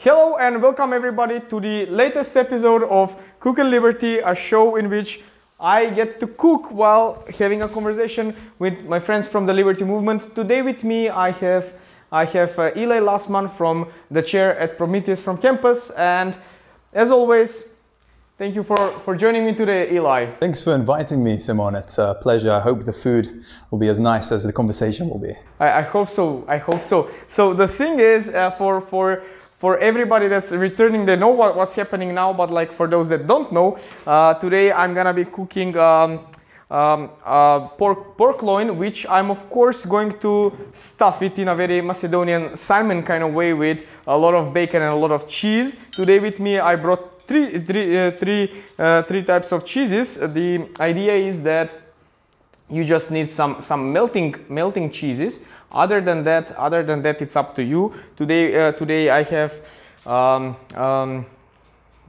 Hello and welcome everybody to the latest episode of Cook and Liberty, a show in which I get to cook while having a conversation with my friends from the Liberty Movement. Today with me I have I have uh, Ely Lassman from the chair at Prometheus from campus and as always Thank you for, for joining me today, Eli. Thanks for inviting me, Simon. It's a pleasure. I hope the food will be as nice as the conversation will be. I, I hope so. I hope so. So the thing is, uh, for for for everybody that's returning, they know what, what's happening now. But like for those that don't know, uh, today I'm gonna be cooking. Um, um, uh, pork, pork loin, which I'm of course going to stuff it in a very Macedonian Simon kind of way with a lot of bacon and a lot of cheese. Today with me I brought three, three, uh, three, uh, three types of cheeses. The idea is that you just need some, some melting, melting cheeses. Other than that, other than that, it's up to you. Today, uh, today I have um, um,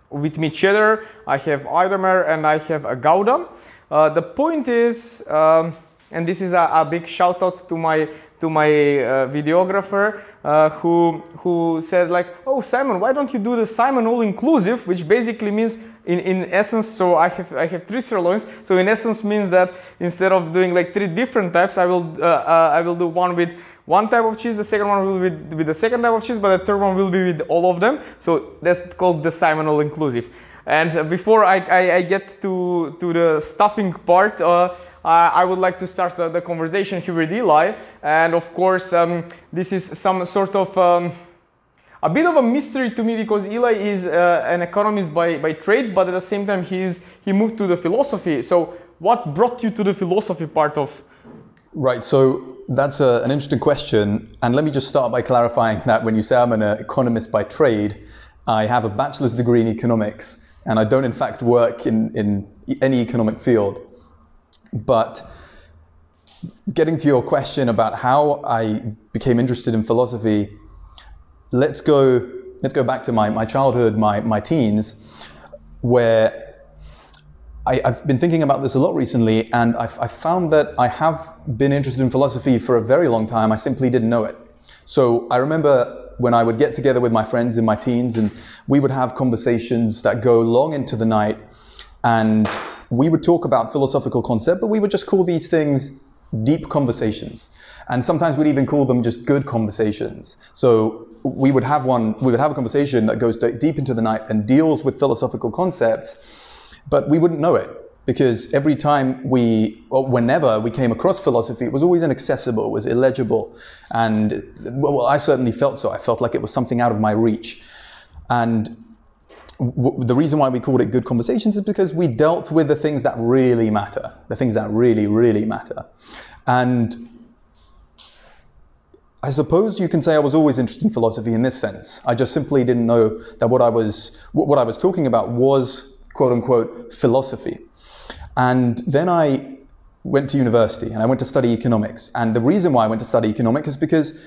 with me cheddar, I have Idemir and I have a Gouda. Uh, the point is, um, and this is a, a, big shout out to my to my uh, videographer uh, who who said like, oh Simon, why don't you do the Simon all inclusive, which basically means in, in essence, so I have I have three sirloins. So in essence means that instead of doing like three different types, I will uh, uh I will do one with one type of cheese, the second one will be with, with the second type of cheese, but the third one will be with all of them. So that's called the Simon all inclusive. And before I, I, I, get to, to the stuffing part, uh, I would like to start the, the, conversation here with Ely. And of course, um, this is some sort of um, a bit of a mystery to me because Eli is uh, an economist by, by trade, but at the same time, he's, he moved to the philosophy. So, what brought you to the philosophy part of? Right. So, that's a, an interesting question. And let me just start by clarifying that when you say I'm an economist by trade, I have a bachelor's degree in economics and I don't, in fact, work in, in any economic field. But getting to your question about how I became interested in philosophy, let's go, let's go back to my, my childhood, my, my teens, where I, have been thinking about this a lot recently, and I've, I've found that I have been interested in philosophy for a very long time. I simply didn't know it. So I remember when I would get together with my friends in my teens and we would have conversations that go long into the night and we would talk about philosophical concept, but we would just call these things deep conversations. And sometimes we'd even call them just good conversations. So we would have one, we would have a conversation that goes deep into the night and deals with philosophical concepts, but we wouldn't know it because every time we, or whenever we came across philosophy, it was always inaccessible, it was illegible. And well, I certainly felt so. I felt like it was something out of my reach. And w- the reason why we called it good conversations is because we dealt with the things that really matter, the things that really, really matter. And I suppose you can say I was always interested in philosophy in this sense. I just simply didn't know that what I was, what I was talking about was quote unquote philosophy. And then I went to university and I went to study economics. And the reason why I went to study economics is because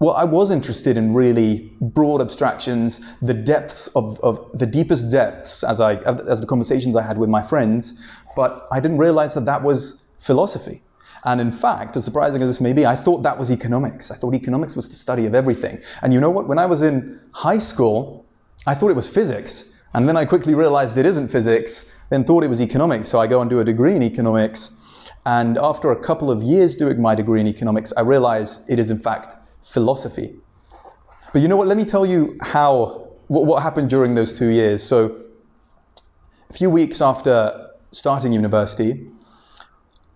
well, I was interested in really broad abstractions, the depths of, of the deepest depths as I as the conversations I had with my friends, but I didn't realize that that was philosophy. And in fact, as surprising as this may be, I thought that was economics. I thought economics was the study of everything. And you know what? When I was in high school, I thought it was physics. And then I quickly realized it isn't physics then thought it was economics. So I go and do a degree in economics. And after a couple of years doing my degree in economics, I realized it is in fact philosophy. But you know what? Let me tell you how, what, what happened during those two years. So a few weeks after starting university,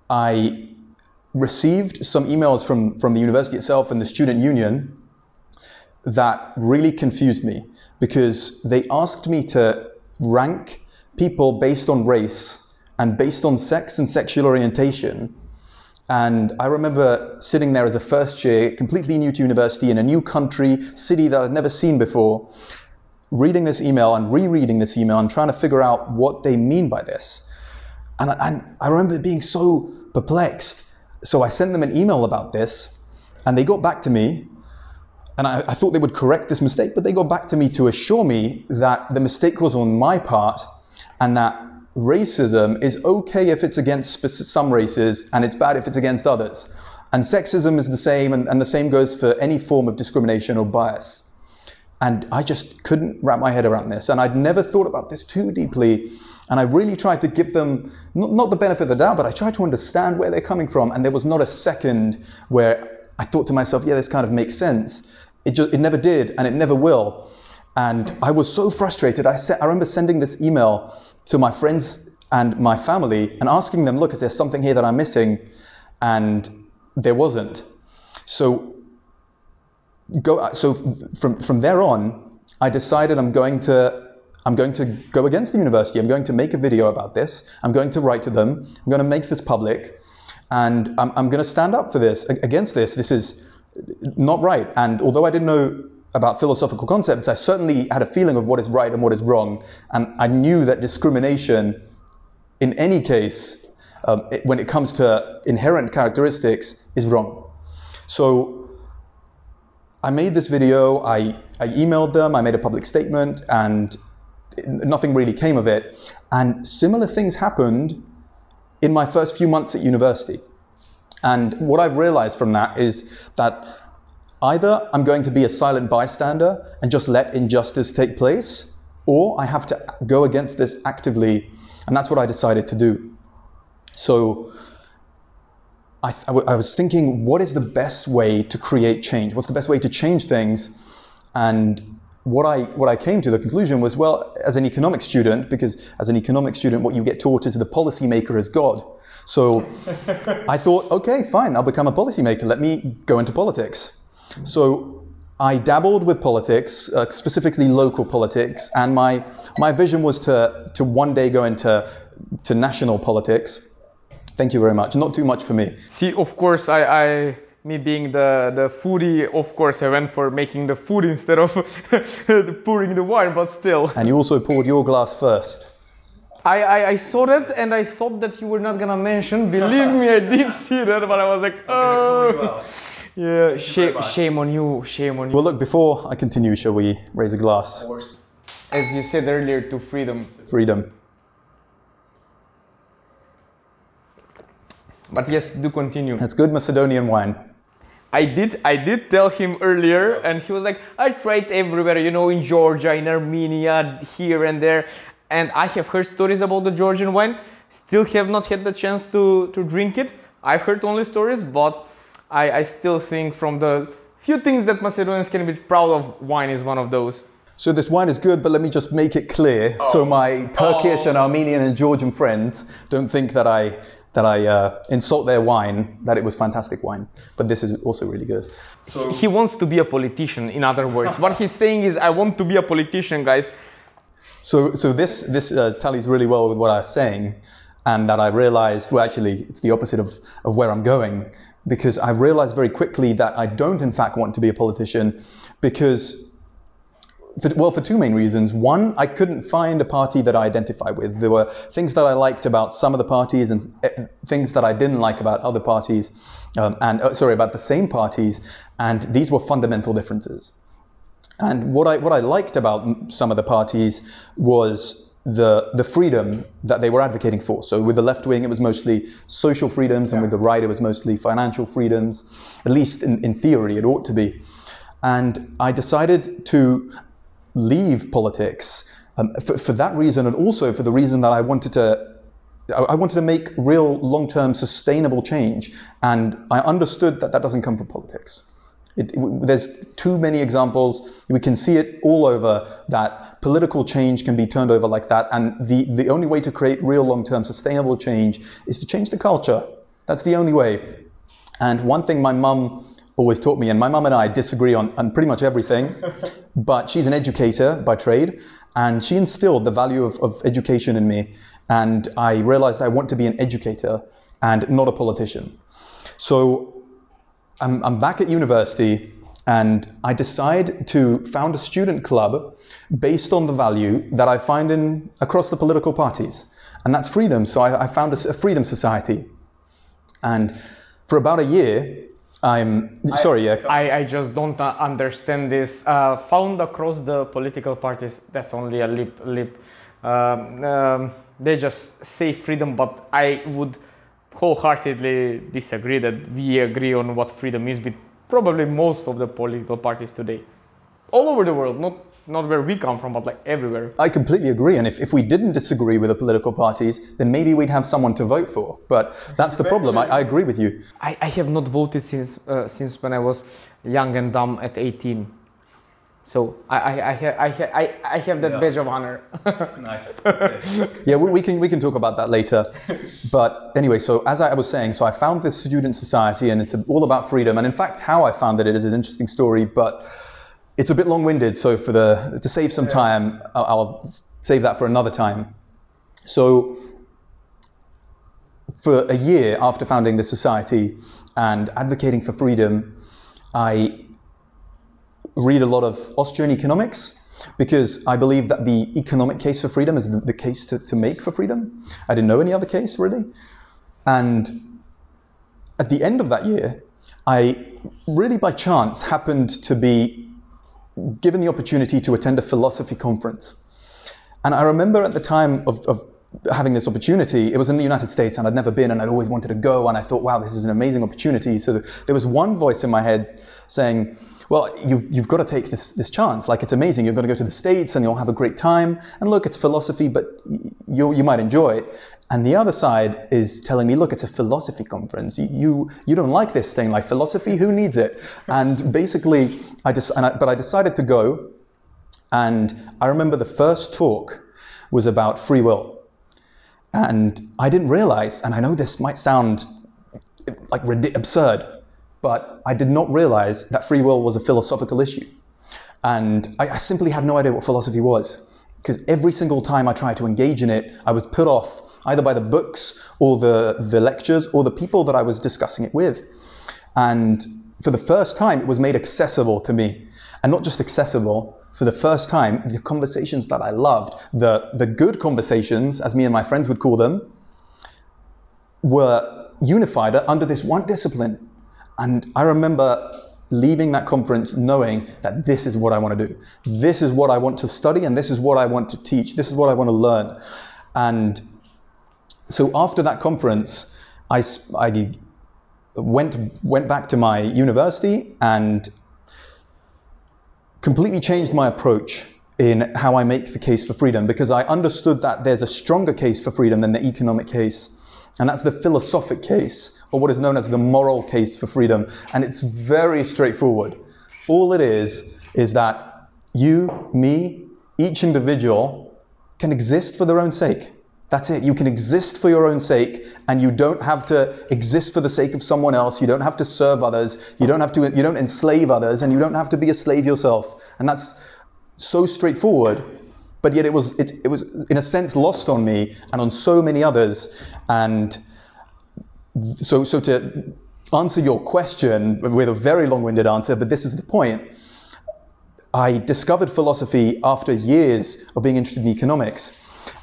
I received some emails from, from the university itself and the student union that really confused me because they asked me to rank people based on race and based on sex and sexual orientation. And I remember sitting there as a first year, completely new to university in a new country, city that I'd never seen before, reading this email and rereading this email and trying to figure out what they mean by this. And I, and I remember being so perplexed. So I sent them an email about this, and they got back to me. And I, I thought they would correct this mistake, but they got back to me to assure me that the mistake was on my part and that racism is okay if it's against some races and it's bad if it's against others. And sexism is the same, and, and the same goes for any form of discrimination or bias. And I just couldn't wrap my head around this. And I'd never thought about this too deeply. And I really tried to give them not, not the benefit of the doubt, but I tried to understand where they're coming from. And there was not a second where I thought to myself, yeah, this kind of makes sense. It, just, it never did, and it never will. And I was so frustrated. I, I remember sending this email to my friends and my family and asking them, look, is there something here that I'm missing? And there wasn't. So go, so from, from there on, I decided I'm going to I'm going to go against the university. I'm going to make a video about this. I'm going to write to them. I'm going to make this public. And I'm, I'm going to stand up for this, against this. This is not right. And although I didn't know about philosophical concepts, I certainly had a feeling of what is right and what is wrong. And I knew that discrimination, in any case, um, it, when it comes to inherent characteristics, is wrong. So I made this video, I, I emailed them, I made a public statement, and nothing really came of it. And similar things happened in my first few months at university. And what I've realized from that is that either I'm going to be a silent bystander and just let injustice take place, or I have to go against this actively. And that's what I decided to do. So I, I, was thinking, what is the best way to create change? What's the best way to change things? And what I, what I came to the conclusion was, well, as an economics student, because as an economics student, what you get taught is the policymaker is God. So I thought, okay, fine, I'll become a policymaker. Let me go into politics. So I dabbled with politics, uh, specifically local politics, and my, my vision was to, to one day go into to national politics. Thank you very much. Not too much for me. See, of course, I, I me being the, the foodie, of course, I went for making the food instead of pouring the wine, but still. And you also poured your glass first. I, I, I, saw that and I thought that you were not gonna mention. Believe me, I did see that, but I was like, oh. Yeah, shame, shame on you, shame on you. Well, look, before I continue, shall we raise a glass? Of course. As you said earlier, to freedom. Freedom. But yes, do continue. That's good Macedonian wine. I did I did tell him earlier and he was like, I tried everywhere, you know, in Georgia, in Armenia, here and there. And I have heard stories about the Georgian wine. Still have not had the chance to, to drink it. I've heard only stories, but I, I still think from the few things that Macedonians can be proud of, wine is one of those. So this wine is good, but let me just make it clear oh. so my Turkish oh. and Armenian and Georgian friends don't think that I that I uh, insult their wine, that it was fantastic wine. But this is also really good. So he wants to be a politician, in other words. what he's saying is, I want to be a politician, guys. So, so this, this uh, tallies really well with what I was saying. And that I realized, well, actually, it's the opposite of, of where I'm going. Because I've realized very quickly that I don't, in fact, want to be a politician because for, well, for two main reasons. One, I couldn't find a party that I identify with. There were things that I liked about some of the parties and uh, things that I didn't like about other parties, um, and uh, sorry, about the same parties, and these were fundamental differences. And what I what I liked about some of the parties was the the freedom that they were advocating for. So with the left wing, it was mostly social freedoms, yeah. and with the right, it was mostly financial freedoms. At least in, in theory, it ought to be. And I decided to leave politics um, for, for, that reason, and also for the reason that I wanted to. I wanted to make real long-term sustainable change, and I understood that that doesn't come from politics. It, it, there's too many examples. We can see it all over that political change can be turned over like that, and the, the only way to create real long-term sustainable change is to change the culture. That's the only way. And one thing my mum always taught me, and my mum and I disagree on, on pretty much everything, but she's an educator by trade, and she instilled the value of, of education in me. And I realized I want to be an educator and not a politician. So I'm, I'm back at university and I decide to found a student club based on the value that I find in across the political parties, and that's freedom. So I, I found a, a freedom society, and for about a year, I'm sorry. I, I, I, just don't understand this. Uh, found across the political parties, that's only a lip lip. Um, um, they just say freedom, but I would wholeheartedly disagree that we agree on what freedom is with probably most of the political parties today. all over the world, not not where we come from, but like everywhere. I completely agree. And if, if we didn't disagree with the political parties, then maybe we'd have someone to vote for. But that's the problem. I, I agree with you. I, I have not voted since uh, since when I was young and dumb at 18. So I I, I, ha- I, ha- I, I have that Yeah. badge of honor. Nice. yeah, we, we can we can talk about that later. But anyway, so as I was saying, so I found this student society, and it's all about freedom. And in fact, how I found that it is an interesting story, but it's a bit long-winded. So for the to save some time, I'll, I'll save that for another time. So for a year after founding the society and advocating for freedom, I read a lot of Austrian economics because I believe that the economic case for freedom is the, case to, to make for freedom. I didn't know any other case really. And at the end of that year, I really by chance happened to be given the opportunity to attend a philosophy conference. And I remember at the time of, of having this opportunity, it was in the United States and I'd never been and I'd always wanted to go. And I thought, wow, this is an amazing opportunity. So there was one voice in my head saying, well, you've, you've got to take this, this chance. Like, it's amazing. You're going to go to the States and you'll have a great time. And look, it's philosophy, but you, you might enjoy it. And the other side is telling me, look, it's a philosophy conference. You, you, don't like this thing, like philosophy, who needs it? And basically, I just, I, but I decided to go. And I remember the first talk was about free will. And I didn't realize, and I know this might sound like absurd, but I did not realize that free will was a philosophical issue. And I, I simply had no idea what philosophy was. Because every single time I tried to engage in it, I was put off either by the books or the, the lectures or the people that I was discussing it with. And for the first time, it was made accessible to me. And not just accessible, for the first time, the conversations that I loved, the, the good conversations, as me and my friends would call them, were unified under this one discipline. And I remember leaving that conference knowing that this is what I want to do. This is what I want to study, and this is what I want to teach. This is what I want to learn. And so after that conference, I went, went back to my university and completely changed my approach in how I make the case for freedom because I understood that there's a stronger case for freedom than the economic case. And that's the philosophic case, or what is known as the moral case for freedom. And it's very straightforward. All it is, is that you, me, each individual can exist for their own sake. That's it. You can exist for your own sake, and you don't have to exist for the sake of someone else. You don't have to serve others. You don't have to. You don't enslave others, and you don't have to be a slave yourself. And that's so straightforward. But yet, it was. It, it was in a sense lost on me and on so many others. And so, so to answer your question with a very long-winded answer, but this is the point. I discovered philosophy after years of being interested in economics.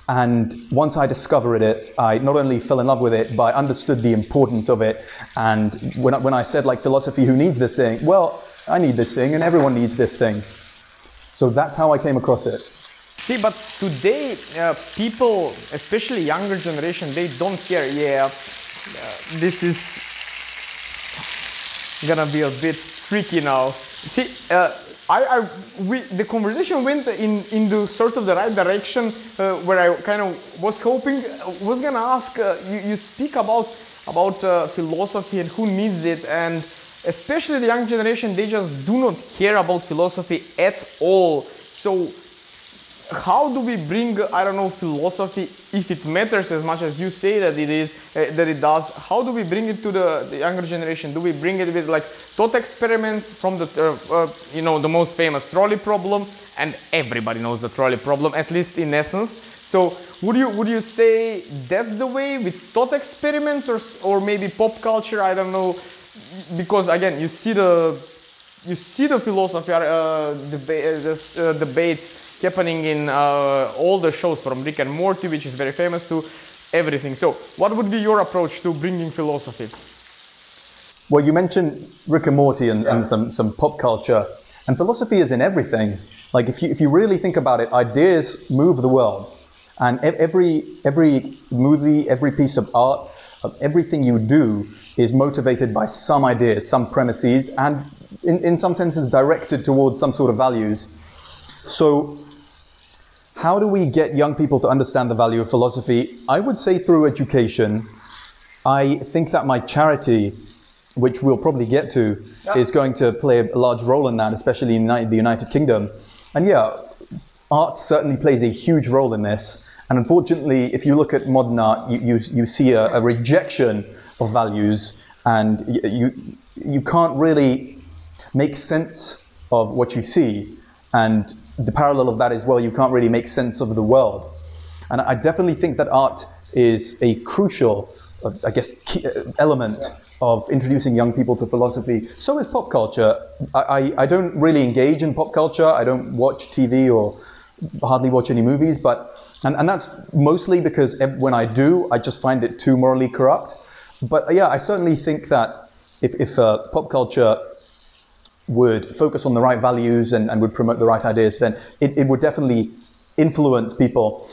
And once I discovered it, I not only fell in love with it, but I understood the importance of it. And when I, when I said, like, philosophy, who needs this thing? Well, I need this thing, and everyone needs this thing. So that's how I came across it. See, but today, uh, people, especially younger generation, they don't care. Yeah, uh, this is gonna be a bit tricky now. See, uh, I, I, we, the conversation went in into sort of the right direction uh, where I kind of was hoping was gonna ask. Uh, you, you speak about about uh, philosophy and who needs it, and especially the young generation, they just do not care about philosophy at all. So how do we bring i don't know philosophy if it matters as much as you say that it is uh, that it does how do we bring it to the, the younger generation? Do we bring it with like thought experiments from the uh, uh, you know the most famous trolley problem? And everybody knows the trolley problem at least in essence. So would you would you say that's the way with thought experiments or or maybe pop culture? I don't know. Because again you see the you see the philosophy uh, deba- uh, this, uh, debates happening in uh, all the shows from Rick and Morty, which is very famous, to everything. So, what would be your approach to bringing philosophy? Well, you mentioned Rick and Morty and, and some, some pop culture, and philosophy is in everything. Like, if you, if you really think about it, ideas move the world. And every, every movie, every piece of art, uh, everything you do is motivated by some ideas, some premises, and in, in some senses, directed towards some sort of values. So, how do we get young people to understand the value of philosophy? I would say through education. I think that my charity, which we'll probably get to, Yeah. is going to play a large role in that, especially in the United Kingdom. And yeah, art certainly plays a huge role in this. And unfortunately, if you look at modern art, you, you, you see a, a rejection of values, and y- you, you can't really make sense of what you see. And the parallel of that is, well, you can't really make sense of the world. And I definitely think that art is a crucial, uh, I guess, uh, element of introducing young people to philosophy. So is pop culture. I, I, I don't really engage in pop culture. I don't watch TV or hardly watch any movies, but and, and that's mostly because when I do, I just find it too morally corrupt. But yeah, I certainly think that if, if uh, pop culture would focus on the right values and, and would promote the right ideas, then it, it would definitely influence people,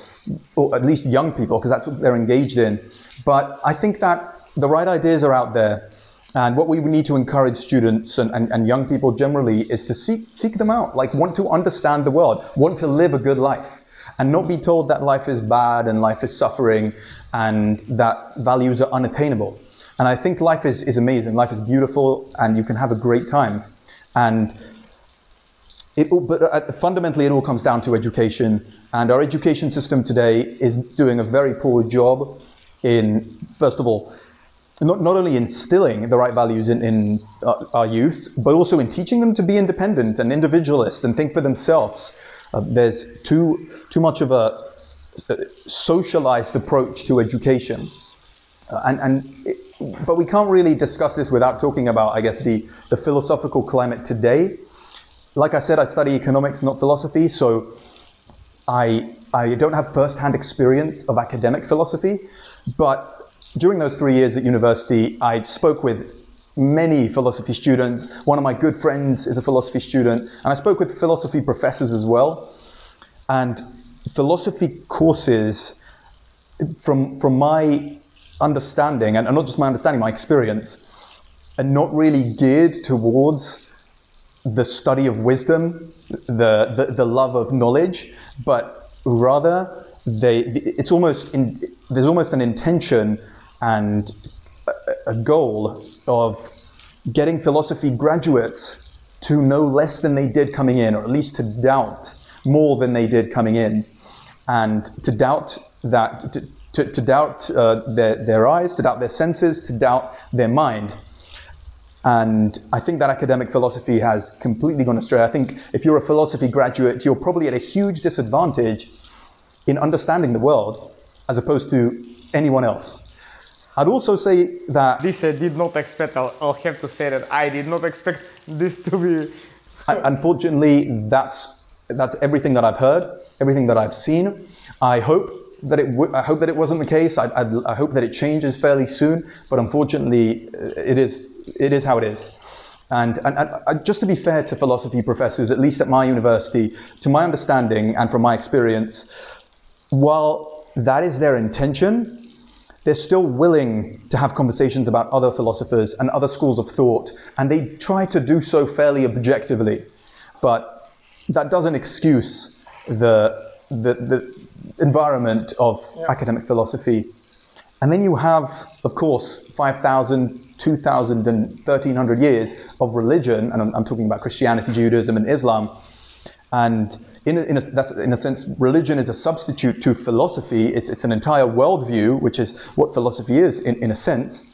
or at least young people, because that's what they're engaged in. But I think that the right ideas are out there. And what we need to encourage students and, and, and young people generally is to seek, seek them out, like want to understand the world, want to live a good life, and not be told that life is bad and life is suffering and that values are unattainable. And I think life is, is amazing, life is beautiful, and you can have a great time. And it, but uh, fundamentally, it all comes down to education. And our education system today is doing a very poor job in, first of all, not, not only instilling the right values in, in uh, our youth, but also in teaching them to be independent and individualist and think for themselves. Uh, there's too, too much of a, uh socialized approach to education. Uh, and, and it, but we can't really discuss this without talking about, I guess, the, the philosophical climate today. Like I said, I study economics, not philosophy, so I, I don't have first-hand experience of academic philosophy, but during those three years at university, I spoke with many philosophy students. One of my good friends is a philosophy student, and I spoke with philosophy professors as well. And philosophy courses, from, from my understanding, and not just my understanding, my experience, are not really geared towards the study of wisdom, the, the, the love of knowledge, but rather they, it's almost in, there's almost an intention and a, a goal of getting philosophy graduates to know less than they did coming in, or at least to doubt more than they did coming in, and to doubt that, to, to, to doubt uh, their, their eyes, to doubt their senses, to doubt their mind. And I think that academic philosophy has completely gone astray. I think if you're a philosophy graduate, you're probably at a huge disadvantage in understanding the world as opposed to anyone else. I'd also say that This I did not expect. I'll, I'll have to say that I did not expect this to be. Unfortunately, that's that's everything that I've heard, everything that I've seen. I hope that it w- I hope that it wasn't the case. I, I, I hope that it changes fairly soon. But unfortunately, uh, it is it is how it is. And, and, and uh, just to be fair to philosophy professors, at least at my university, to my understanding and from my experience, while that is their intention, they're still willing to have conversations about other philosophers and other schools of thought, and they try to do so fairly objectively. But that doesn't excuse the, the, the environment of academic philosophy. And then you have, of course, 5,000, 2,000, and 1,300 years of religion, and I'm, I'm talking about Christianity, Judaism, and Islam. And in a, in, a, that's, in a sense, religion is a substitute to philosophy. It's, it's an entire worldview, which is what philosophy is, in, in a sense.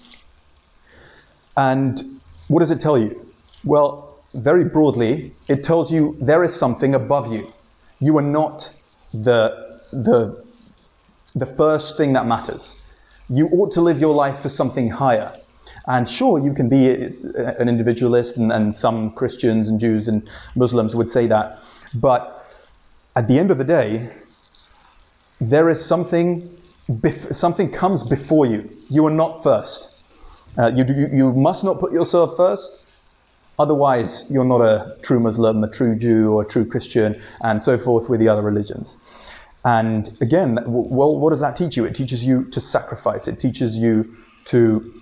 And what does it tell you? Well, very broadly, it tells you there is something above you. You are not the, the, the first thing that matters. You ought to live your life for something higher. And sure, you can be an individualist, and, and some Christians and Jews and Muslims would say that. But at the end of the day, there is something, bef- something comes before you. You are not first. Uh, you, you, you must not put yourself first. Otherwise, you're not a true Muslim, a true Jew, or a true Christian, and so forth with the other religions. And again, well, what does that teach you? It teaches you to sacrifice. It teaches you to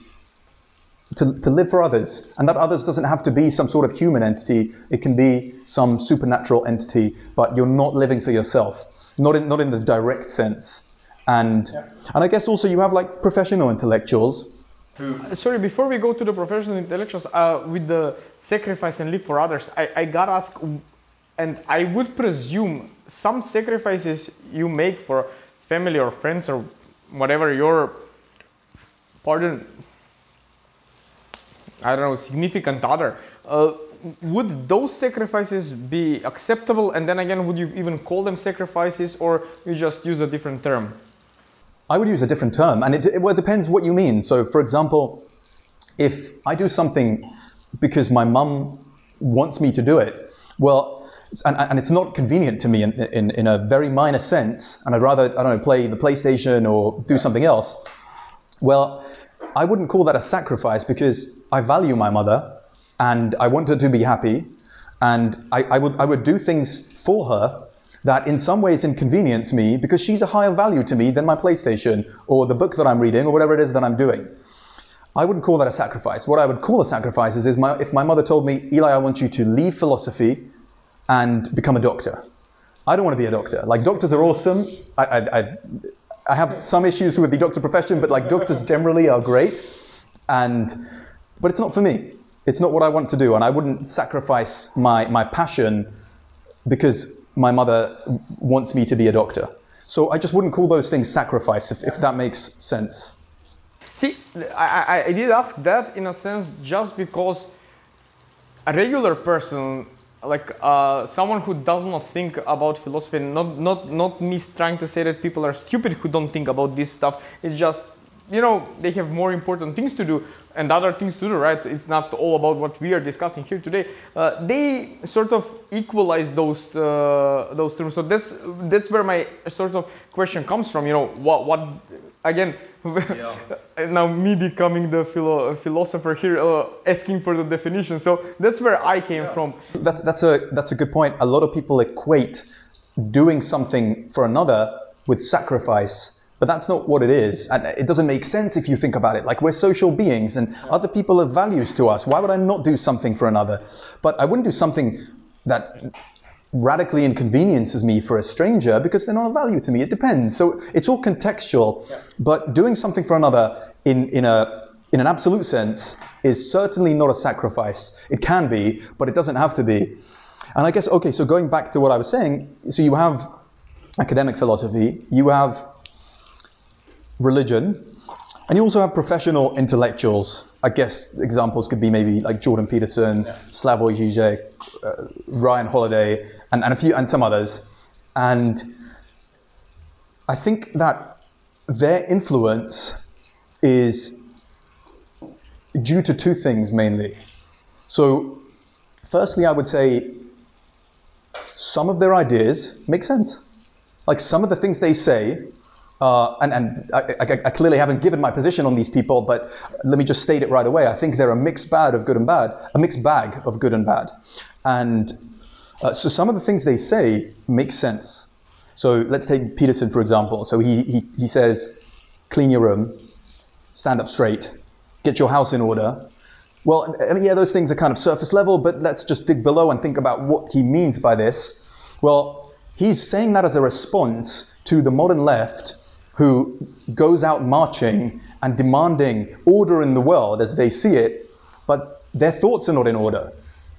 to, to live for others. And that others doesn't have to be some sort of human entity, it can be some supernatural entity, but you're not living for yourself, not in, not in the direct sense. And, yeah. and I guess also you have like professional intellectuals. Who? Uh, sorry, before we go to the professional intellectuals, uh, with the sacrifice and live for others, I, I gotta ask, and I would presume some sacrifices you make for family or friends or whatever your pardon I don't know, significant other, uh, would those sacrifices be acceptable? And then again, would you even call them sacrifices or you just use a different term? I would use a different term, and it, it, well, it depends what you mean. So, for example, if I do something because my mum wants me to do it, well, and, and it's not convenient to me in, in, in, a very minor sense, and I'd rather, I don't know, play the PlayStation or do something else, well, I wouldn't call that a sacrifice because I value my mother and I want her to be happy. And I, I, would, I would do things for her that in some ways inconvenience me because she's a higher value to me than my PlayStation or the book that I'm reading or whatever it is that I'm doing. I wouldn't call that a sacrifice. What I would call a sacrifice is, is my, if my mother told me, Ely, I want you to leave philosophy and become a doctor. I don't want to be a doctor. Like, doctors are awesome. I, I, I, have some issues with the doctor profession, but like, doctors generally are great. And but it's not for me. It's not what I want to do, and I wouldn't sacrifice my, my passion because my mother wants me to be a doctor. So I just wouldn't call those things sacrifice, if, if that makes sense. See, I, I did ask that in a sense just because a regular person, like uh, someone who does not think about philosophy, not, not, not me trying to say that people are stupid who don't think about this stuff, it's just you know, they have more important things to do and other things to do, right? It's not all about what we are discussing here today. Uh, they sort of equalize those uh, those terms. So that's that's where my sort of question comes from. You know, what what again? Yeah. now me becoming the philo- philosopher here, uh, asking for the definition. So that's where I came yeah. from. That's that's a that's a good point. A lot of people equate doing something for another with sacrifice but that's not what it is. And it doesn't make sense if you think about it. Like we're social beings and other people have values to us. Why would I not do something for another? But I wouldn't do something that radically inconveniences me for a stranger because they're not of value to me. It depends. So it's all contextual. Yeah. But doing something for another in, in a in an absolute sense is certainly not a sacrifice. It can be, but it doesn't have to be. And I guess okay, so going back to what I was saying, so you have academic philosophy, you have religion, and you also have professional intellectuals. I guess examples could be maybe like Jordan Peterson, yeah. Slavoj Žižek, uh, Ryan Holiday, and, and a few and some others. And I think that their influence is due to two things mainly. So, firstly, I would say some of their ideas make sense. Like some of the things they say uh, and, and I, I, I, clearly haven't given my position on these people, but let me just state it right away. I think they're a mixed bag of good and bad, a mixed bag of good and bad. And uh, so some of the things they say make sense. So let's take Peterson, for example. So he, he, he says, clean your room, stand up straight, get your house in order. Well, yeah, those things are kind of surface level, but let's just dig below and think about what he means by this. Well, he's saying that as a response to the modern left who goes out marching and demanding order in the world as they see it, but their thoughts are not in order.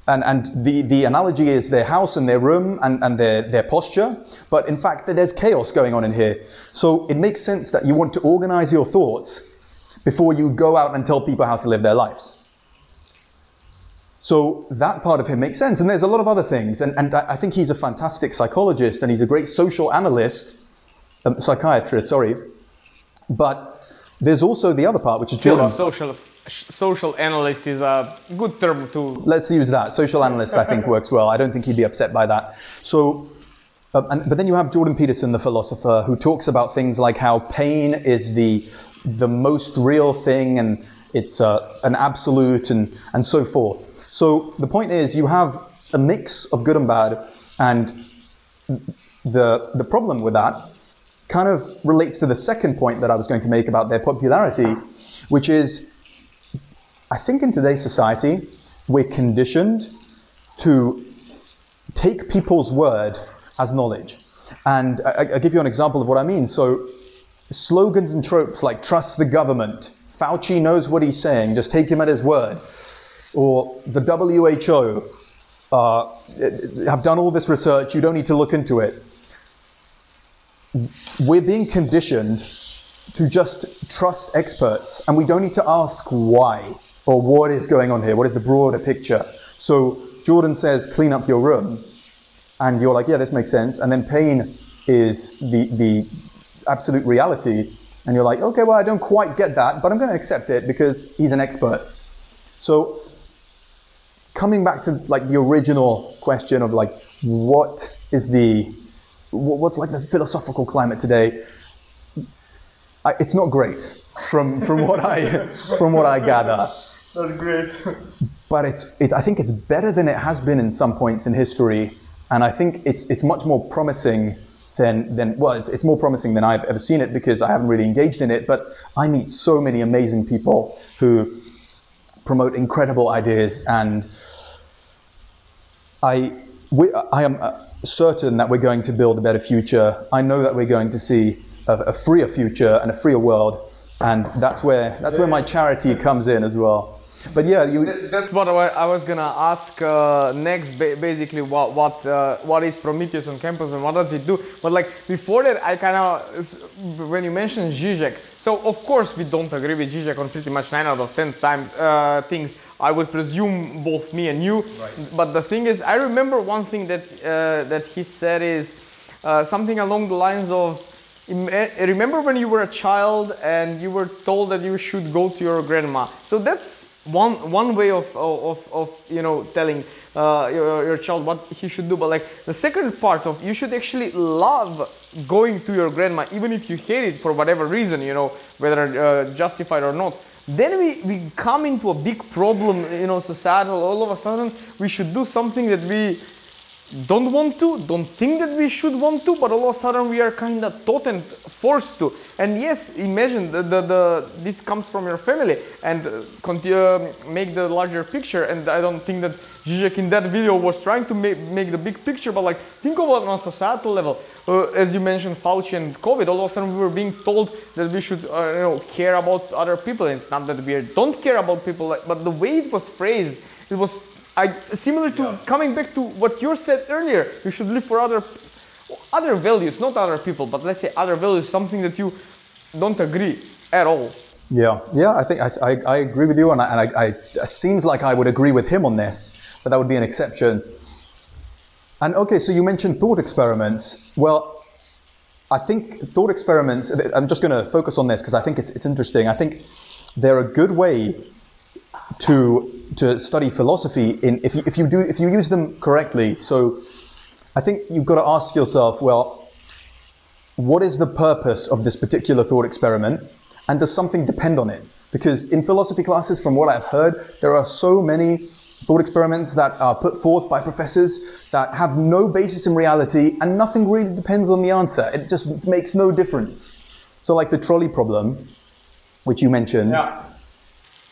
And, and the, the analogy is their house and their room and, and their, their posture, but in fact, there's chaos going on in here. So it makes sense that you want to organize your thoughts before you go out and tell people how to live their lives. So that part of him makes sense. And there's a lot of other things. And, and I think he's a fantastic psychologist and he's a great social analyst um, psychiatrist, sorry. But there's also the other part, which is Jordan. Social, social analyst is a good term to. Let's use that. Social analyst, I think, works well. I don't think he'd be upset by that. So, um, and, but then you have Jordan Peterson, the philosopher, who talks about things like how pain is the the most real thing and it's uh, an absolute and, and so forth. So the point is, you have a mix of good and bad, and the the problem with that kind of relates to the second point that I was going to make about their popularity, which is I think in today's society, we're conditioned to take people's word as knowledge. And I, will give you an example of what I mean. So, slogans and tropes like trust the government, Fauci knows what he's saying, just take him at his word, or the WHO uh, have done all this research, you don't need to look into it. We're being conditioned to just trust experts, and we don't need to ask why or what is going on here, what is the broader picture. So Jordan says, clean up your room, and you're like, yeah, this makes sense. And then pain is the, the absolute reality, and you're like, okay, well, I don't quite get that, but I'm going to accept it because he's an expert. So coming back to like the original question of like, what is the, what's like the philosophical climate today? I, it's not great from from what I from what I gather. Not great. but it's it, I think it's better than it has been in some points in history, and I think it's it's much more promising than than well it's it's more promising than I've ever seen it because I haven't really engaged in it. But I meet so many amazing people who promote incredible ideas, and I we, I am uh, certain that we're going to build a better future. I know that we're going to see a, a freer future and a freer world, and that's where that's where my charity comes in as well. But yeah, you, that's what I was gonna ask uh, next. Basically, what what uh, what is Prometheus on campus and what does it do? But like before that, I kind of when you mentioned Zizek, so of course we don't agree with Zizek on pretty much nine out of ten times uh, things. I would presume both me and you. Right. But the thing is, I remember one thing that uh, that he said is uh, something along the lines of remember when you were a child and you were told that you should go to your grandma so that's one one way of of, of you know telling uh, your, your child what he should do but like the second part of you should actually love going to your grandma even if you hate it for whatever reason you know whether uh, justified or not. Then we, we come into a big problem you know societal. All of a sudden we should do something that we don't want to, don't think that we should want to, but all of a sudden we are kind of taught and forced to. And yes, imagine the, the, the this comes from your family and uh, continue, uh, make the larger picture. And I don't think that Zizek in that video was trying to make, make the big picture, but like think about on a societal level. Uh, as you mentioned, Fauci and COVID, all of a sudden we were being told that we should uh, you know, care about other people. And it's not that we don't care about people, but the way it was phrased, it was I, similar to yeah. coming back to what you said earlier, you should live for other other values, not other people, but let's say other values, something that you don't agree at all. Yeah, yeah, I think I, I, I agree with you, and, I, and I, it seems like I would agree with him on this, but that would be an exception. And okay, so you mentioned thought experiments. Well, I think thought experiments. I'm just going to focus on this because I think it's, it's interesting. I think they're a good way to to study philosophy in if you, if you do if you use them correctly. So I think you've got to ask yourself, well, what is the purpose of this particular thought experiment, and does something depend on it? Because in philosophy classes, from what I've heard, there are so many thought experiments that are put forth by professors that have no basis in reality and nothing really depends on the answer. It just makes no difference. So, like the trolley problem, which you mentioned. Yeah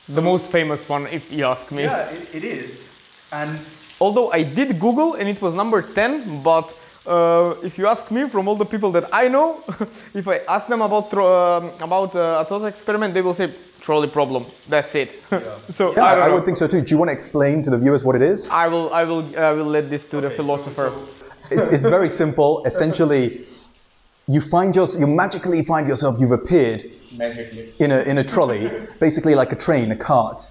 the most famous one, if you ask me. Yeah, it, it is. And although I did Google and it was number 10, but uh, if you ask me from all the people that I know, if I ask them about uh, about uh, a thought experiment, they will say trolley problem. That's it. Yeah. so yeah, I, I would think so too. Do you want to explain to the viewers what it is? I will. I will. I will let this to okay, the philosopher. So, so it's, it's very simple. Essentially, you find your, you magically find yourself. You've appeared magically in a, in a trolley, basically like a train, a cart,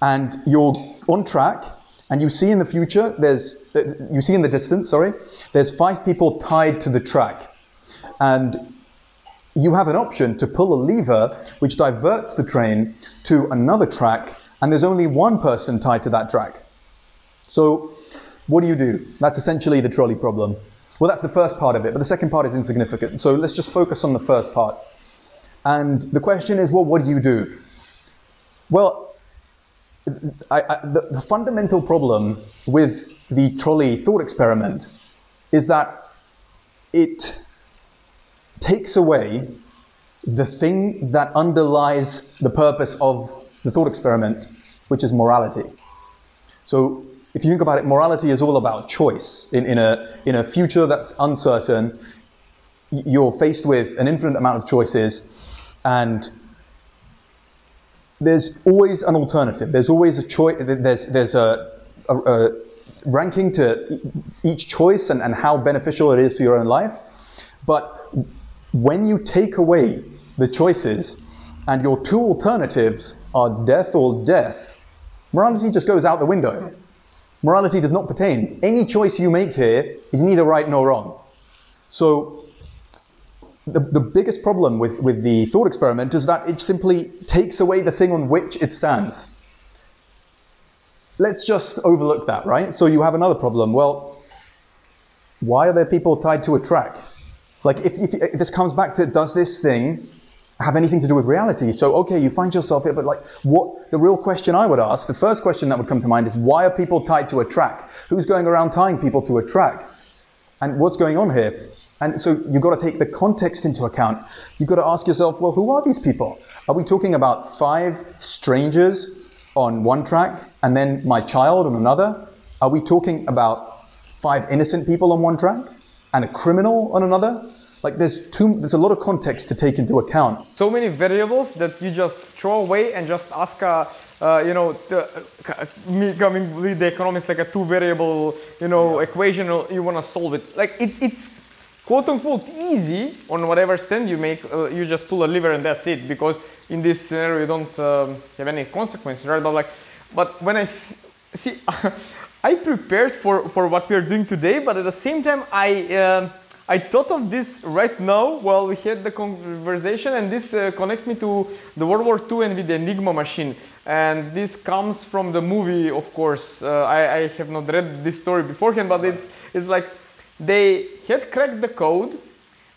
and you're on track. And you see in the future, there's uh, you see in the distance, sorry, there's five people tied to the track, and you have an option to pull a lever which diverts the train to another track, and there's only one person tied to that track. So, what do you do? That's essentially the trolley problem. Well, that's the first part of it, but the second part is insignificant. So let's just focus on the first part. And the question is, well, what do you do? Well, I, I, the, the fundamental problem with the trolley thought experiment is that it takes away the thing that underlies the purpose of the thought experiment, which is morality. So if you think about it, morality is all about choice. In, in, a, in a future that's uncertain, you're faced with an infinite amount of choices, and there's always an alternative. There's always a choice. There's, there's a, a, a ranking to each choice and, and how beneficial it is for your own life. But when you take away the choices and your two alternatives are death or death, morality just goes out the window. Morality does not pertain. Any choice you make here is neither right nor wrong. So, the, the biggest problem with, with the thought experiment is that it simply takes away the thing on which it stands. Let's just overlook that, right? So, you have another problem. Well, why are there people tied to a track? Like, if, if, if this comes back to does this thing have anything to do with reality. So, okay, you find yourself here, but like, what the real question I would ask, the first question that would come to mind is why are people tied to a track? Who's going around tying people to a track? And what's going on here? And so you've got to take the context into account. You've got to ask yourself, well, who are these people? Are we talking about five strangers on one track and then my child on another? Are we talking about five innocent people on one track and a criminal on another? Like there's too, there's a lot of context to take into account. So many variables that you just throw away and just ask a, uh, you know, the, uh, me coming with the economics like a two variable, you know, yeah. equation. You want to solve it. Like it's it's quote unquote easy on whatever stand you make. Uh, you just pull a lever and that's it. Because in this scenario you don't um, have any consequences, right? But like, but when I th- see, I prepared for for what we are doing today, but at the same time I. Uh, I thought of this right now while we had the conversation, and this uh, connects me to the World War II and with the Enigma machine. And this comes from the movie, of course. Uh, I, I, have not read this story beforehand, but it's, it's like they had cracked the code.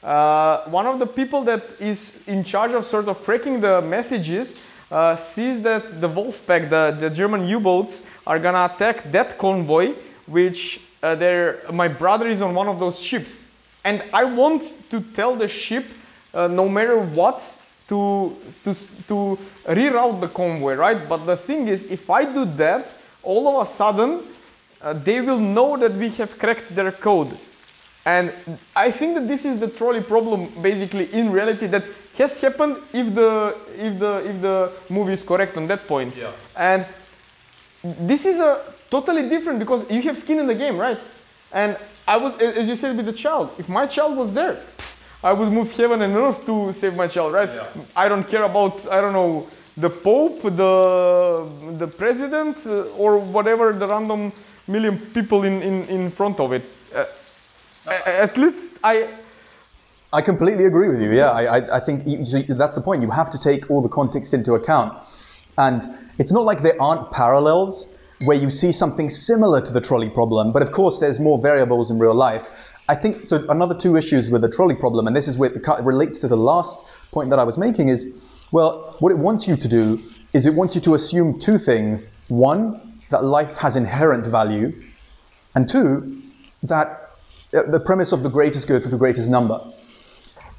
Uh, one of the people that is in charge of sort of cracking the messages uh, sees that the Wolfpack, the, the German U-boats, are gonna attack that convoy, which uh, my brother is on one of those ships and I want to tell the ship, uh, no matter what, to, to, to reroute the convoy, right? But the thing is, if I do that, all of a sudden, uh, they will know that we have cracked their code. And I think that this is the trolley problem, basically, in reality, that has happened if the, if the, if the movie is correct on that point. Yeah. And this is a totally different because you have skin in the game, right? And I was, as you said, with the child. If my child was there, pff, I would move heaven and earth to save my child, right? Yeah. I don't care about, I don't know, the Pope, the, the president, uh, or whatever the random million people in, in, in front of it. Uh, at least I. I completely agree with you. Yeah, I, I, I think that's the point. You have to take all the context into account. And it's not like there aren't parallels where you see something similar to the trolley problem, but of course there's more variables in real life. I think so. Another two issues with the trolley problem, and this is where it relates to the last point that I was making, is well, what it wants you to do is it wants you to assume two things: one, that life has inherent value, and two, that uh, the premise of the greatest good for the greatest number.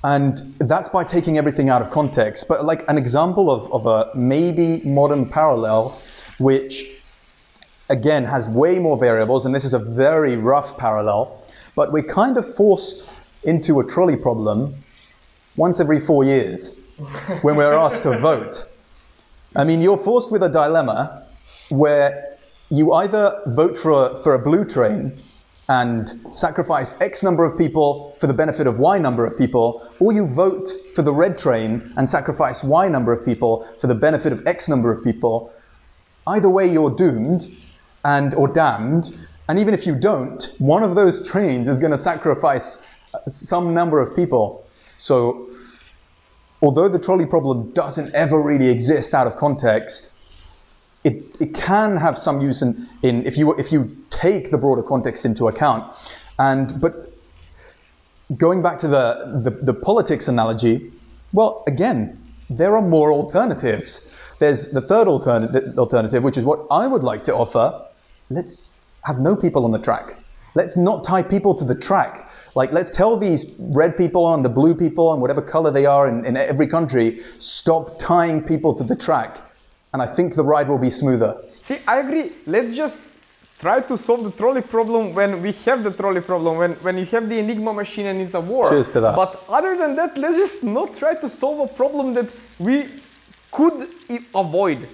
And that's by taking everything out of context. But like an example of, of a maybe modern parallel, which again has way more variables, and this is a very rough parallel, but we're kind of forced into a trolley problem once every four years when we're asked to vote. I mean, you're forced with a dilemma where you either vote for a, for a blue train and sacrifice X number of people for the benefit of Y number of people, or you vote for the red train and sacrifice Y number of people for the benefit of X number of people. Either way, you're doomed and or damned. And even if you don't, one of those trains is going to sacrifice uh, some number of people. So, although the trolley problem doesn't ever really exist out of context, it, it can have some use in, in if you if you take the broader context into account. And but going back to the, the, the politics analogy, well, again, there are more alternatives. There's the third alternative, alternative, which is what I would like to offer, let's have no people on the track. Let's not tie people to the track. Like, let's tell these red people and the blue people and whatever color they are in, in every country, stop tying people to the track. and I think the ride will be smoother. See, I agree. Let's just try to solve the trolley problem when we have the trolley problem, when, when you have the Enigma machine and it's a war. Cheers to that. But other than that, let's just not try to solve a problem that we could avoid.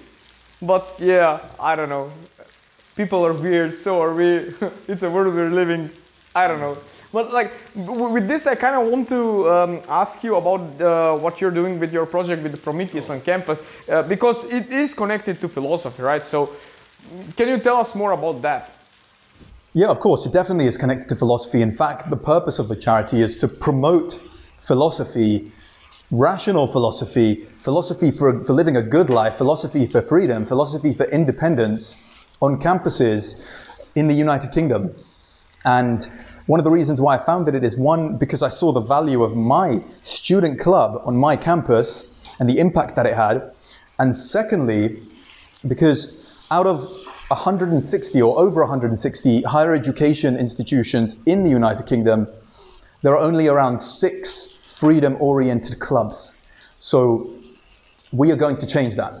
But yeah, I don't know. People are weird, so are we. it's a world we're living. I don't know. But like with this, I kind of want to um, ask you about uh, what you're doing with your project with Prometheus on campus, uh, because it is connected to philosophy, right? So, can you tell us more about that? Yeah, of course, it definitely is connected to philosophy. In fact, the purpose of the charity is to promote philosophy, rational philosophy, philosophy for, for living a good life, philosophy for freedom, philosophy for independence on campuses in the United Kingdom. And one of the reasons why I founded it is one, because I saw the value of my student club on my campus and the impact that it had. And secondly, because out of 160 or over 160 higher education institutions in the United Kingdom, there are only around six freedom oriented clubs. So we are going to change that.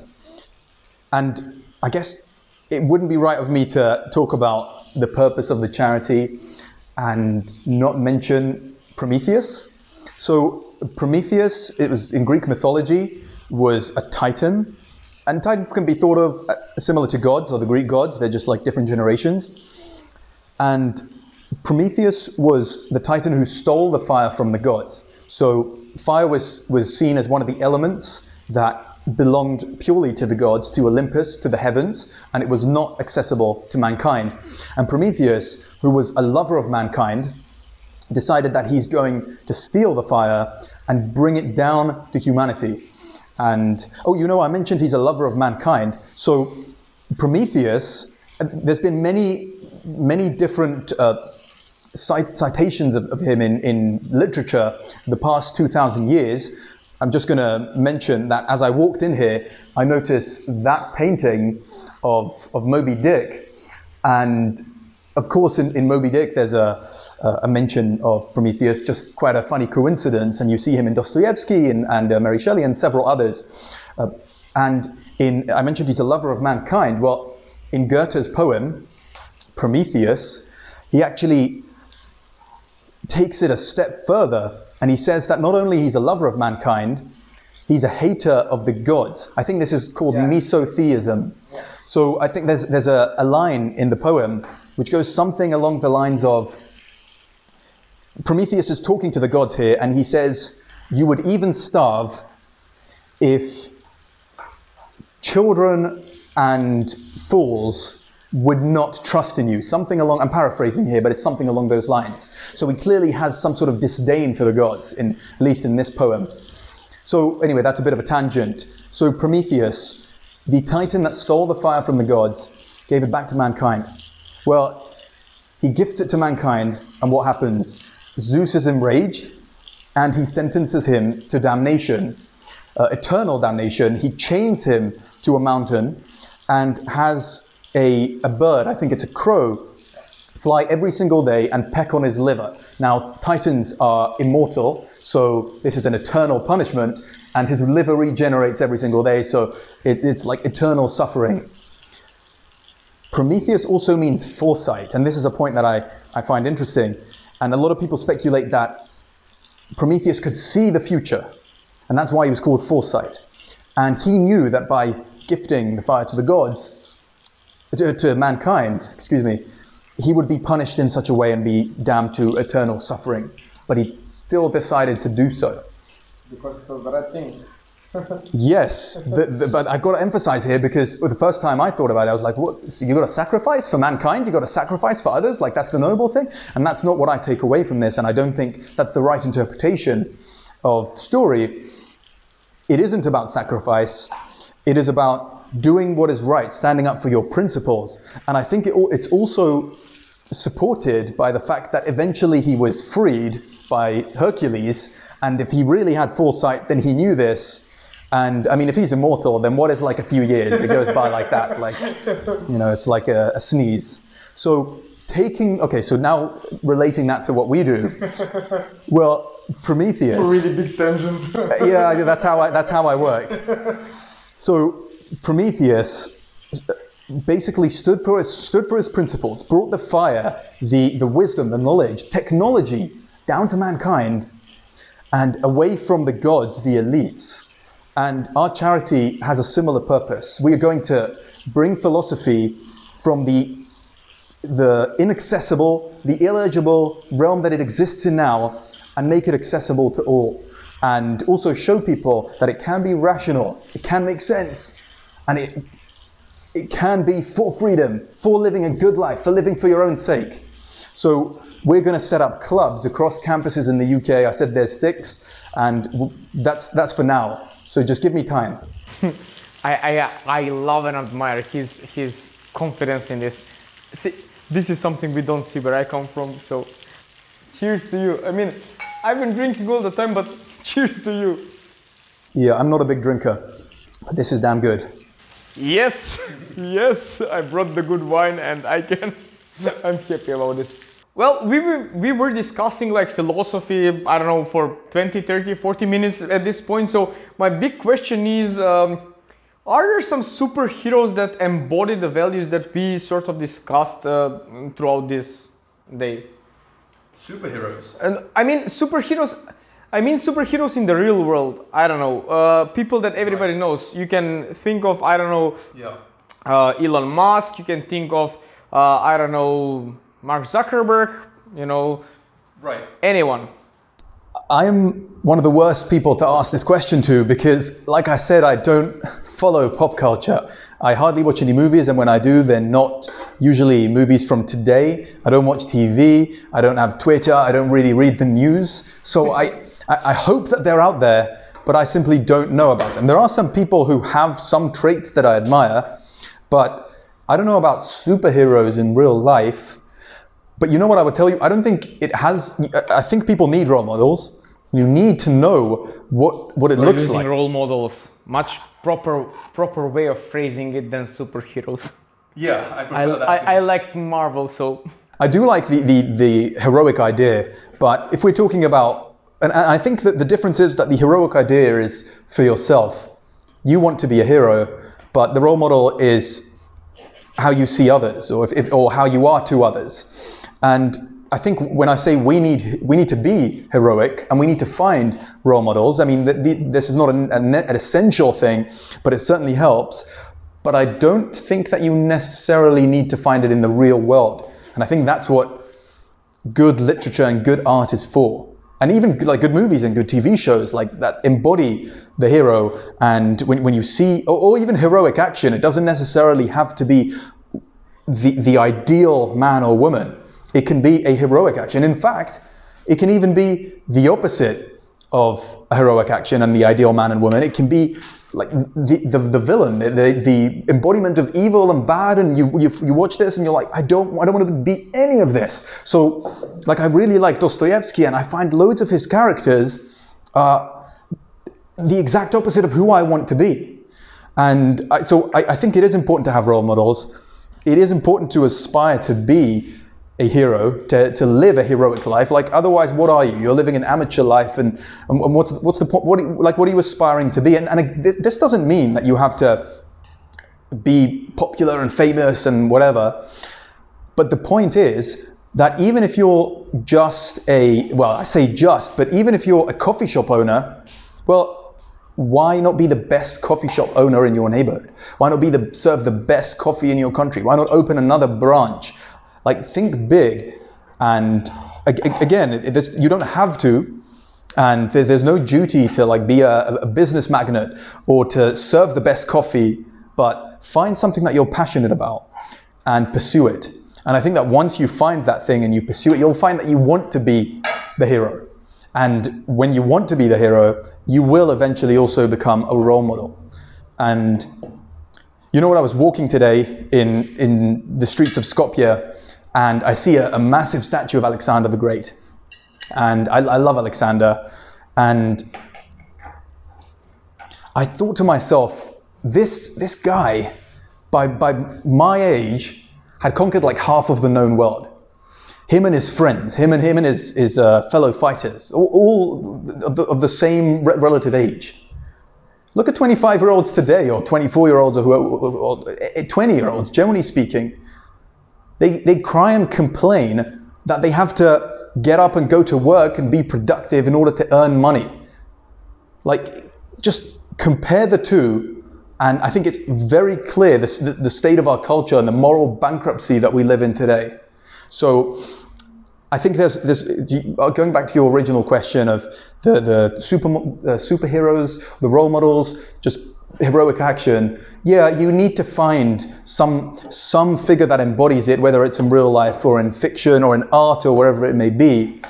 And I guess it wouldn't be right of me to talk about the purpose of the charity and not mention Prometheus. So Prometheus, it was in Greek mythology, was a titan. And titans can be thought of uh, similar to gods or the Greek gods, they're just like different generations. And Prometheus was the titan who stole the fire from the gods. So fire was, was seen as one of the elements that belonged purely to the gods, to Olympus, to the heavens, and it was not accessible to mankind. And Prometheus, who was a lover of mankind, decided that he's going to steal the fire and bring it down to humanity. And oh, you know, I mentioned he's a lover of mankind. So Prometheus, uh, there's been many, many different uh, cit- citations of, of him in, in literature the past 2,000 years. I'm just going to mention that as I walked in here, I noticed that painting of, of Moby Dick. And of course, in, in Moby Dick, there's a, a mention of Prometheus, just quite a funny coincidence. And you see him in Dostoevsky and, and uh, Mary Shelley and several others. Uh, and in, I mentioned he's a lover of mankind. Well, in Goethe's poem, Prometheus, he actually takes it a step further and he says that not only he's a lover of mankind, he's a hater of the gods. I think this is called Yeah. misotheism. So I think there's, there's a, a line in the poem which goes something along the lines of Prometheus is talking to the gods here and he says, You would even starve if children and fools would not trust in you. Something along, I'm paraphrasing here, but it's something along those lines. So he clearly has some sort of disdain for the gods, in, at least in this poem. So, anyway, that's a bit of a tangent. So, Prometheus, the titan that stole the fire from the gods, gave it back to mankind. Well, he gifts it to mankind, and what happens? Zeus is enraged, and he sentences him to damnation, uh, eternal damnation. He chains him to a mountain and has a, a bird, I think it's a crow, fly every single day and peck on his liver. Now, Titans are immortal, so this is an eternal punishment, and his liver regenerates every single day, so it, it's like eternal suffering. Prometheus also means foresight, and this is a point that I, I find interesting. And a lot of people speculate that Prometheus could see the future, and that's why he was called Foresight. And he knew that by gifting the fire to the gods, to, to mankind, excuse me, he would be punished in such a way and be damned to eternal suffering. But he still decided to do so. Because it was the right thing. Yes, the, the, but I've got to emphasize here because the first time I thought about it, I was like, "What? So you got to sacrifice for mankind? You've got to sacrifice for others? Like that's the noble thing?" And that's not what I take away from this, and I don't think that's the right interpretation of the story. It isn't about sacrifice. It is about doing what is right, standing up for your principles, and I think it, it's also supported by the fact that eventually he was freed by Hercules, and if he really had foresight, then he knew this. And I mean, if he's immortal, then what is like a few years? It goes by like that, like you know, it's like a, a sneeze. So taking okay, so now relating that to what we do. Well, Prometheus Really big tangent. Uh, yeah, that's how I that's how I work. So Prometheus uh, basically stood for his, stood for his principles, brought the fire, the, the wisdom, the knowledge, technology down to mankind and away from the gods, the elites. And our charity has a similar purpose. We are going to bring philosophy from the the inaccessible, the illegible realm that it exists in now and make it accessible to all. And also show people that it can be rational, it can make sense, and it, it can be for freedom, for living a good life, for living for your own sake. So we're going to set up clubs across campuses in the UK. I said there's six, and that's, that's for now. So just give me time. I, I, I love and admire his, his confidence in this. See, this is something we don't see where I come from. So, cheers to you. I mean, I've been drinking all the time, but cheers to you. Yeah, I'm not a big drinker, but this is damn good. Yes, yes, I brought the good wine and I can, I'm happy about this. Well, we were, we were discussing like philosophy, I don't know, for 20, 30, 40 minutes at this point. So my big question is, um, are there some superheroes that embody the values that we sort of discussed uh, throughout this day? Superheroes. And I mean superheroes. I mean superheroes in the real world. I don't know. Uh, people that everybody right. knows. You can think of I don't know. Yeah. Uh, Elon Musk. You can think of uh, I don't know Mark Zuckerberg. You know. Right. Anyone. I'm one of the worst people to ask this question to because, like I said, I don't follow pop culture. I hardly watch any movies, and when I do, they're not usually movies from today. I don't watch TV. I don't have Twitter. I don't really read the news. So I, I hope that they're out there, but I simply don't know about them. There are some people who have some traits that I admire, but I don't know about superheroes in real life. But you know what I would tell you? I don't think it has. I think people need role models. You need to know what, what it We're looks using like. role models, much proper proper way of phrasing it than superheroes. Yeah, I prefer I, that. I, I liked Marvel, so I do like the, the, the heroic idea, but if we're talking about, and I think that the difference is that the heroic idea is for yourself. You want to be a hero, but the role model is how you see others, or if, if or how you are to others. And I think when I say we need we need to be heroic and we need to find role models. I mean, the, the, this is not an, an, an, essential thing, but it certainly helps. But I don't think that you necessarily need to find it in the real world, and I think that's what good literature and good art is for. And even like good movies and good TV shows like that embody the hero. And when, when you see, or, or even heroic action, it doesn't necessarily have to be the, the ideal man or woman it can be a heroic action. In fact, it can even be the opposite of a heroic action and the ideal man and woman. It can be like the, the, the villain, the, the, embodiment of evil and bad, and you, you, you watch this and you're like, I don't, I don't want to be any of this. So, like, I really like Dostoevsky, and I find loads of his characters are the exact opposite of who I want to be. And I, so I, I think it is important to have role models. It is important to aspire to be a hero, to, to live a heroic life. Like otherwise, what are you? You're living an amateur life, and, and, what's what's the point? What like what are you aspiring to be? And, and this doesn't mean that you have to be popular and famous and whatever. But the point is that even if you're just a well, I say just, but even if you're a coffee shop owner, well. Why not be the best coffee shop owner in your neighborhood? Why not be the serve the best coffee in your country? Why not open another branch? Like think big, and again, you don't have to, and there's no duty to like be a, business magnet or to serve the best coffee, but find something that you're passionate about and pursue it. And I think that once you find that thing and you pursue it, you'll find that you want to be the hero. And when you want to be the hero, you will eventually also become a role model. And you know what? I was walking today in, in the streets of Skopje and I see a, a massive statue of Alexander the Great. And I, I love Alexander. And I thought to myself, this, this guy, by, by my age, had conquered like half of the known world. Him and his friends, him and him and his, his uh, fellow fighters, all, all of, the, of, the, same re- relative age. Look at 25 year olds today, or 24 year olds, or, or 20 year olds, generally speaking. They, they cry and complain that they have to get up and go to work and be productive in order to earn money. Like, just compare the two, and I think it's very clear the, the state of our culture and the moral bankruptcy that we live in today. So, I think there's, there's going back to your original question of the, the super, uh, superheroes, the role models, just heroic action. Yeah, you need to find some, some figure that embodies it, whether it's in real life or in fiction or in art or wherever it may be.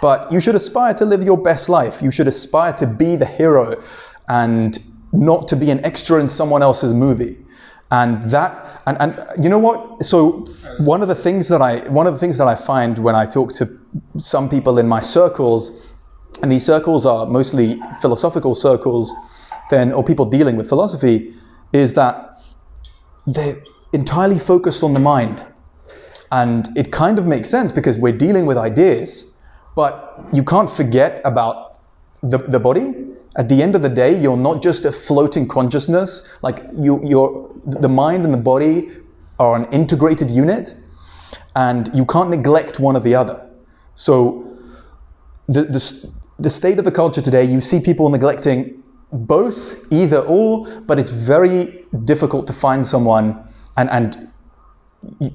But you should aspire to live your best life. You should aspire to be the hero and not to be an extra in someone else's movie. And that and, and you know what? So one of the things that I one of the things that I find when I talk to some people in my circles, and these circles are mostly philosophical circles, then or people dealing with philosophy, is that they're entirely focused on the mind. And it kind of makes sense because we're dealing with ideas, but you can't forget about the, the body at the end of the day, you're not just a floating consciousness. Like you, you're the mind and the body are an integrated unit, and you can't neglect one or the other. So, the, the, the state of the culture today, you see people neglecting both, either or, but it's very difficult to find someone, and, and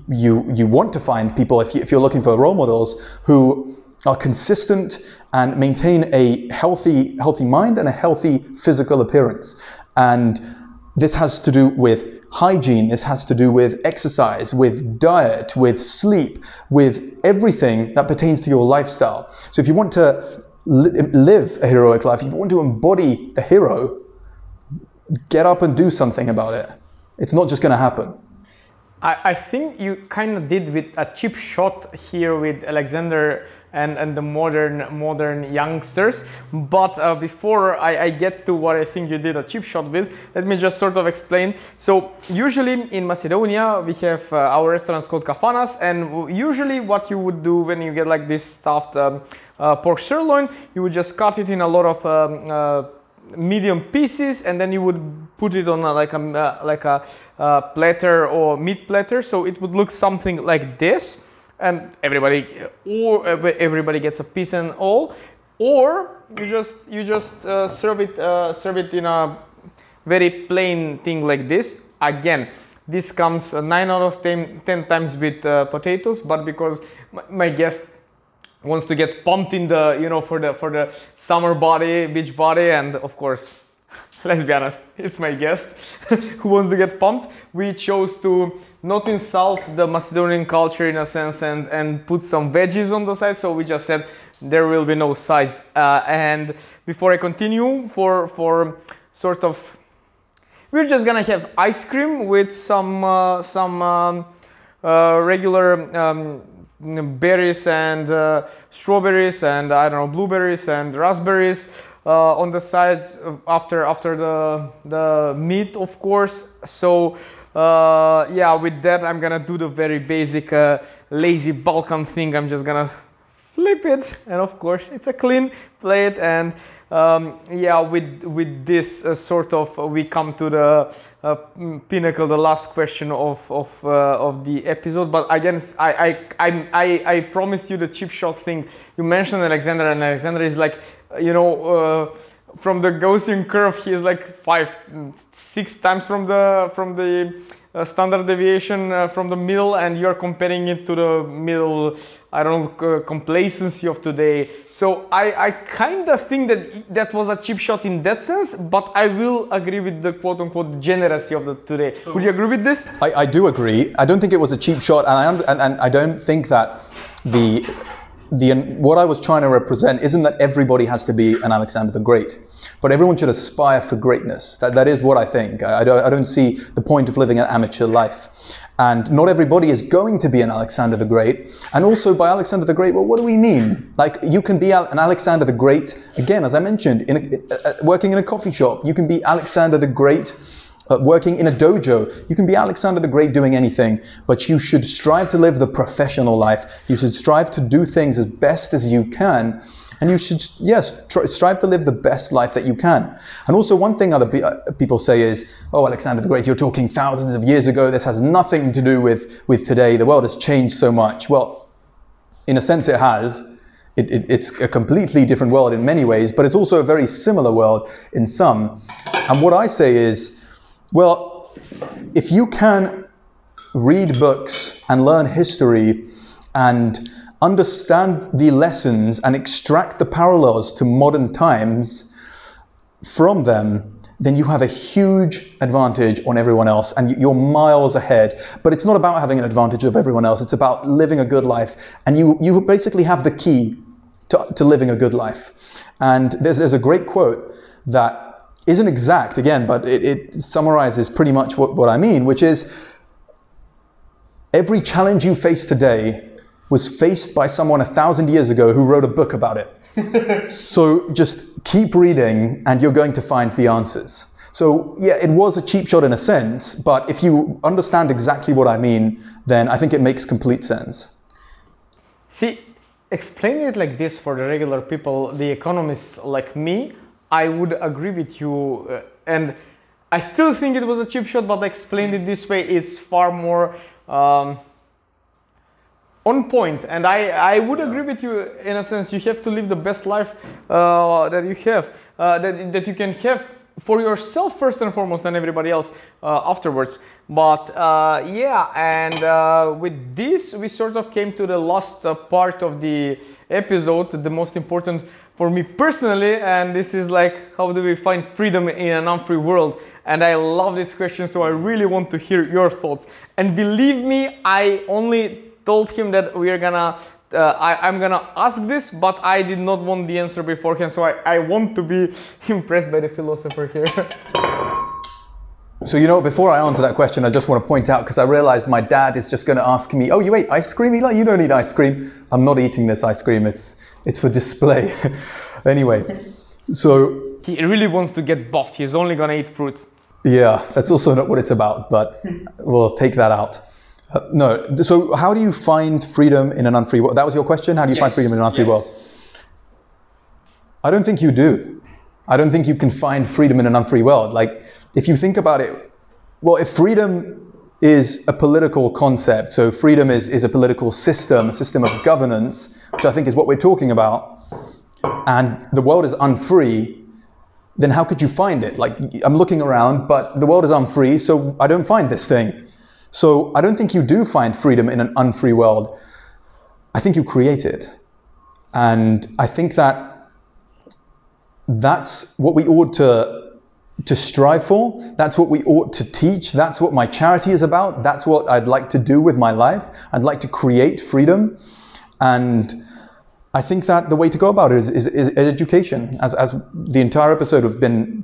you, you want to find people, if, you, if you're looking for role models, who are consistent and maintain a healthy, healthy mind and a healthy physical appearance. And this has to do with hygiene, this has to do with exercise, with diet, with sleep, with everything that pertains to your lifestyle. So if you want to live a heroic life, if you want to embody the hero, get up and do something about it. It's not just going to happen. I, I think you kind of did with a cheap shot here with Alexander and, and the modern modern youngsters. But uh, before I, I, get to what I think you did a cheap shot with, let me just sort of explain. So usually in Macedonia we have uh, our restaurants called kafanas, and usually what you would do when you get like this stuffed um, uh, pork sirloin, you would just cut it in a lot of um, uh, medium pieces and then you would put it on a, like a uh, like a uh, platter or meat platter. So it would look something like this and everybody or everybody gets a piece and all. Or you just you just uh, serve it uh, serve it in a very plain thing like this. Again this comes uh, 9 out of 10, 10 times with uh, potatoes but because my, my, guest wants to get pumped in the you know for the for the summer body beach body and of course let's be honest, it's my guest who wants to get pumped. We chose to not insult the Macedonian culture in a sense and, and put some veggies on the side. So we just said there will be no size. Uh, and before I continue, for, for sort of, we're just gonna have ice cream with some, uh, some um, uh, regular um, berries and uh, strawberries and I don't know, blueberries and raspberries uh, on the side after after the the meat of course. So uh, yeah with that I'm gonna do the very basic uh, lazy Balkan thing. I'm just gonna flip it. And of course it's a clean plate and um, yeah with with this uh, sort of uh, we come to the uh, pinnacle the last question of of of the episode. But again I, I I I I promised you the cheap shot thing. You mentioned Alexander and Alexander is like you know, uh, from the Gaussian curve, he is like five, six times from the from the uh, standard deviation uh, from the middle, and you are comparing it to the middle, I don't know, complacency of today. So I, I kind of think that that was a cheap shot in that sense, but I will agree with the quote unquote generosity of the today. So Would you agree with this? I, I do agree. I don't think it was a cheap shot, and I, and, and I don't think that the the, what I was trying to represent isn't that everybody has to be an Alexander the Great, but everyone should aspire for greatness. That, that is what I think. I, I, don't, I don't see the point of living an amateur life. And not everybody is going to be an Alexander the Great. And also, by Alexander the Great, well, what do we mean? Like, you can be an Alexander the Great, again, as I mentioned, in a, uh, working in a coffee shop. You can be Alexander the Great uh, working in a dojo. You can be Alexander the Great doing anything, but you should strive to live the professional life. You should strive to do things as best as you can. And you should, yes, strive to live the best life that you can. And also, one thing other pe- uh, people say is, oh, Alexander the Great, you're talking thousands of years ago. This has nothing to do with, with today. The world has changed so much. Well, in a sense, it has. It, it, it's a completely different world in many ways, but it's also a very similar world in some. And what I say is, well, if you can read books and learn history and understand the lessons and extract the parallels to modern times from them, then you have a huge advantage on everyone else and you're miles ahead. But it's not about having an advantage of everyone else, it's about living a good life. And you, you basically have the key to, to living a good life. And there's, there's a great quote that isn't exact, again, but it, it summarizes pretty much what, what I mean, which is every challenge you face today was faced by someone a thousand years ago who wrote a book about it. so just keep reading and you're going to find the answers. So, yeah, it was a cheap shot in a sense, but if you understand exactly what I mean, then I think it makes complete sense. See, explaining it like this for the regular people, the economists like me, I would agree with you. Uh, and I still think it was a cheap shot, but I explained it this way, it's far more. Um, on point and I, I would agree with you in a sense you have to live the best life uh, that you have uh, that, that you can have for yourself first and foremost and everybody else uh, afterwards but uh, yeah and uh, with this we sort of came to the last uh, part of the episode the most important for me personally and this is like how do we find freedom in an unfree world and i love this question so i really want to hear your thoughts and believe me i only told him that we are gonna uh, I, am gonna ask this, but I did not want the answer beforehand, so I, I want to be impressed by the philosopher here. so you know, before I answer that question, I just want to point out because I realized my dad is just going to ask me, "Oh, you ate ice cream, Ely? You don't eat ice cream." I'm not eating this ice cream. It's it's for display. anyway, so he really wants to get buffed. He's only gonna eat fruits. Yeah, that's also not what it's about, but we'll take that out. Uh, no. So, how do you find freedom in an unfree world? That was your question. How do you yes. find freedom in an unfree yes. world? I don't think you do. I don't think you can find freedom in an unfree world. Like, if you think about it, well, if freedom is a political concept, so freedom is, is a political system, a system of governance, which I think is what we're talking about, and the world is unfree, then how could you find it? Like, I'm looking around, but the world is unfree, so I don't find this thing. So I don't think you do find freedom in an unfree world. I think you create it. And I think that that's what we ought to to strive for. That's what we ought to teach. That's what my charity is about. That's what I'd like to do with my life. I'd like to create freedom. And I think that the way to go about it is, is, is education. As, as the entire episode have been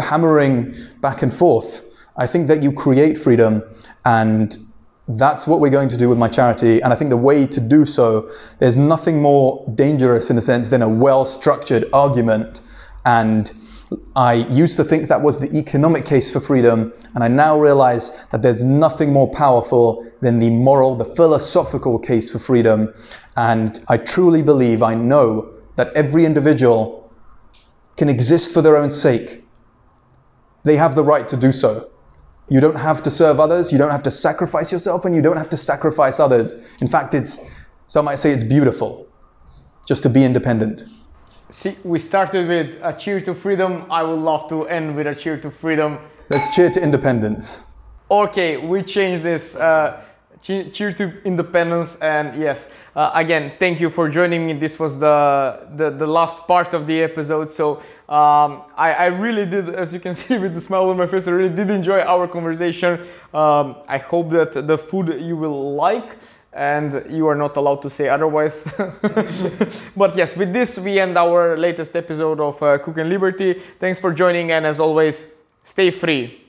hammering back and forth, I think that you create freedom and that's what we're going to do with my charity. And I think the way to do so, there's nothing more dangerous in a sense than a well structured argument. And I used to think that was the economic case for freedom. And I now realize that there's nothing more powerful than the moral, the philosophical case for freedom. And I truly believe, I know that every individual can exist for their own sake. They have the right to do so. You don't have to serve others, you don't have to sacrifice yourself, and you don't have to sacrifice others. In fact, it's some might say it's beautiful just to be independent. See, we started with a cheer to freedom. I would love to end with a cheer to freedom. Let's cheer to independence. Okay, we change this. Uh, cheer to independence and yes uh, again thank you for joining me this was the the, the last part of the episode so um, I, I, really did as you can see with the smile on my face i really did enjoy our conversation um, i hope that the food you will like and you are not allowed to say otherwise. but yes, with this, we end our latest episode of uh, Cook and Liberty. Thanks for joining, and as always, stay free.